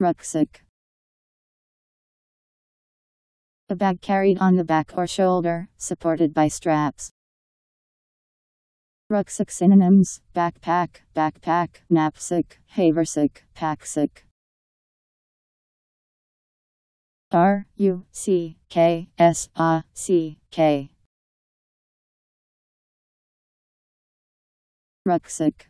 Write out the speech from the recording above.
Rucksack. A bag carried on the back or shoulder, supported by straps. Rucksack synonyms backpack, backpack, knapsack, haversack, packsack. R U C K S A C K. Rucksack.